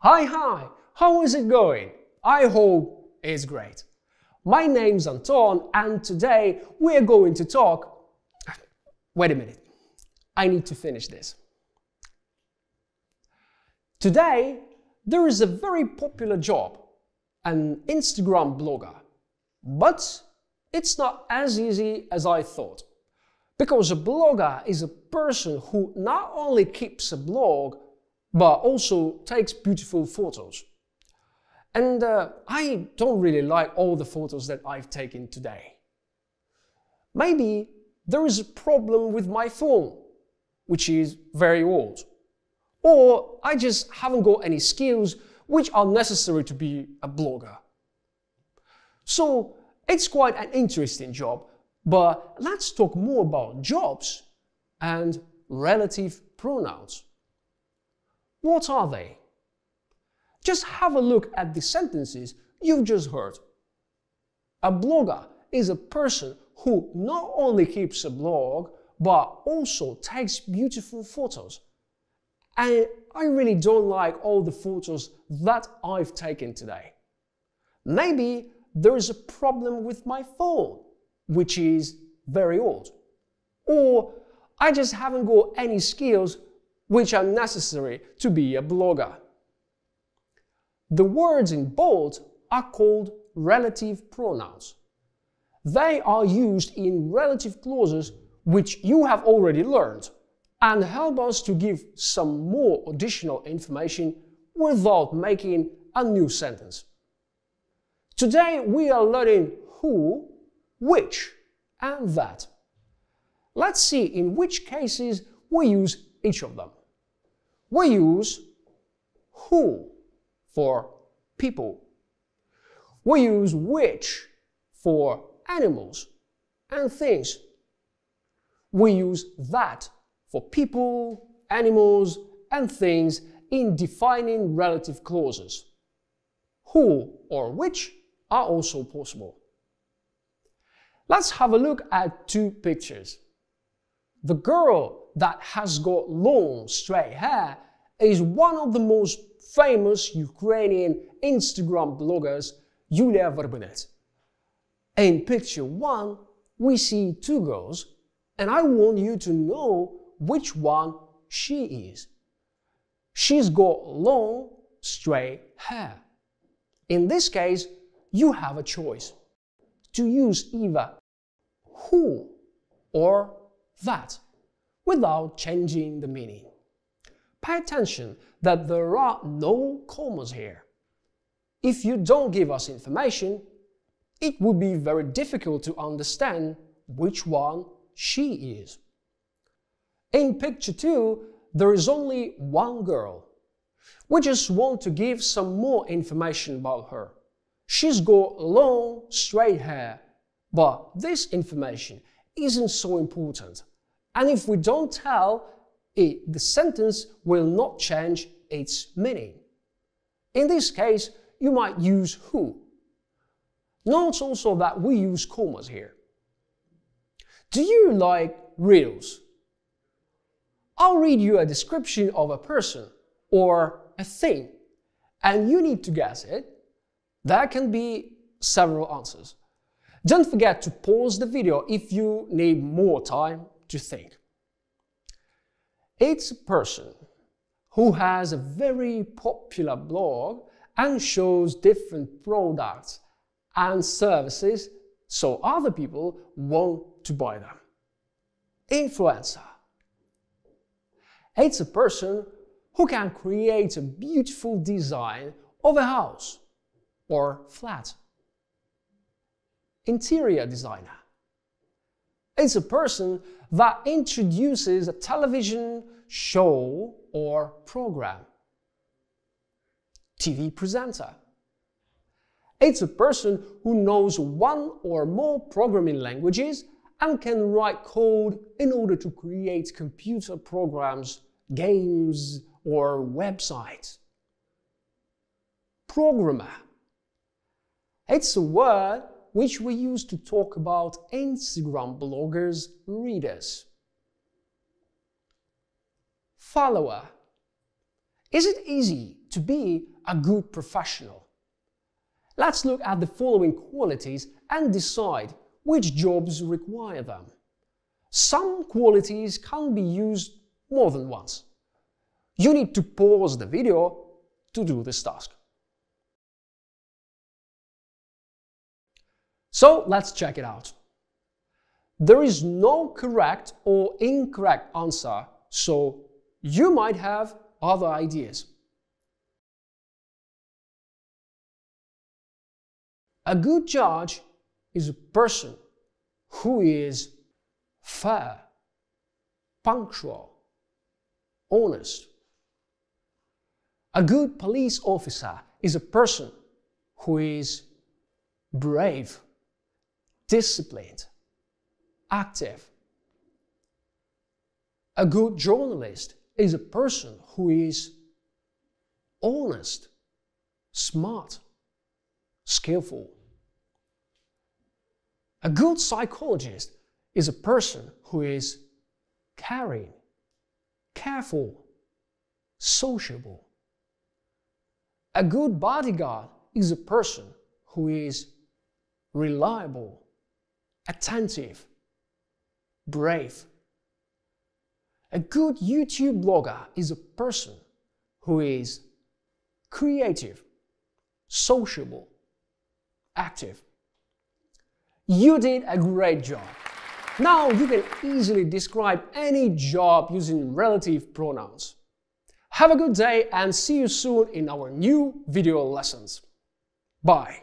Hi, hi, how is it going? I hope it's great. My name's Anton, and today we're going to talk. Wait a minute, I need to finish this. Today, there is a very popular job, an Instagram blogger. But it's not as easy as I thought. Because a blogger is a person who not only keeps a blog, but also takes beautiful photos. And uh, I don't really like all the photos that I've taken today. Maybe there is a problem with my phone, which is very old. Or I just haven't got any skills which are necessary to be a blogger. So it's quite an interesting job, but let's talk more about jobs and relative pronouns. What are they? Just have a look at the sentences you've just heard. A blogger is a person who not only keeps a blog, but also takes beautiful photos. And I really don't like all the photos that I've taken today. Maybe there is a problem with my phone, which is very old. Or I just haven't got any skills which are necessary to be a blogger. The words in bold are called relative pronouns. They are used in relative clauses which you have already learned and help us to give some more additional information without making a new sentence. Today we are learning who, which, and that. Let's see in which cases we use each of them. We use who for people. We use which for animals and things. We use that for people, animals, and things in defining relative clauses. Who or which are also possible. Let's have a look at two pictures. The girl that has got long straight hair is one of the most famous Ukrainian Instagram bloggers, Yulia Verbenet. In picture one, we see two girls, and I want you to know which one she is. She's got long, straight hair. In this case, you have a choice to use either who or that without changing the meaning. Pay attention that there are no commas here. If you don't give us information, it would be very difficult to understand which one she is. In picture 2, there is only one girl. We just want to give some more information about her. She's got long, straight hair, but this information isn't so important. And if we don't tell it, the sentence will not change its meaning. In this case, you might use who. Note also that we use commas here. Do you like riddles? I'll read you a description of a person or a thing, and you need to guess it there can be several answers. Don't forget to pause the video if you need more time to think. It's a person who has a very popular blog and shows different products and services so other people want to buy them. Influencer. It's a person who can create a beautiful design of a house or flat. Interior designer. It's a person that introduces a television show or program. TV presenter. It's a person who knows one or more programming languages and can write code in order to create computer programs, games, or websites. Programmer. It's a word which we use to talk about Instagram bloggers' readers. Follower. Is it easy to be a good professional? Let's look at the following qualities and decide which jobs require them. Some qualities can be used more than once. You need to pause the video to do this task. So let's check it out. There is no correct or incorrect answer, so you might have other ideas. A good judge is a person who is fair, punctual, honest. A good police officer is a person who is brave, disciplined, active. A good journalist is a person who is honest, smart, skillful. A good psychologist is a person who is caring, careful, sociable. A good bodyguard is a person who is reliable, attentive, brave. A good YouTube blogger is a person who is creative, sociable, active. You did a great job. Now you can easily describe any job using relative pronouns. Have a good day and see you soon in our new video lessons. Bye.